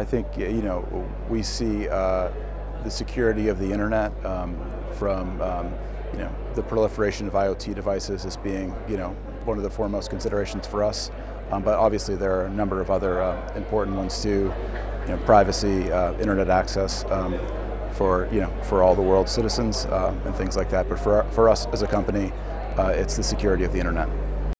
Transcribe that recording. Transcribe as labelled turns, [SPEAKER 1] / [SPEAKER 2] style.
[SPEAKER 1] I think you know we see uh, the security of the internet um, from um, you know the proliferation of IoT devices as being you know one of the foremost considerations for us. Um, but obviously there are a number of other uh, important ones too. You know, privacy, uh, internet access um, for you know for all the world's citizens um, and things like that. But for for us as a company, uh, it's the security of the internet.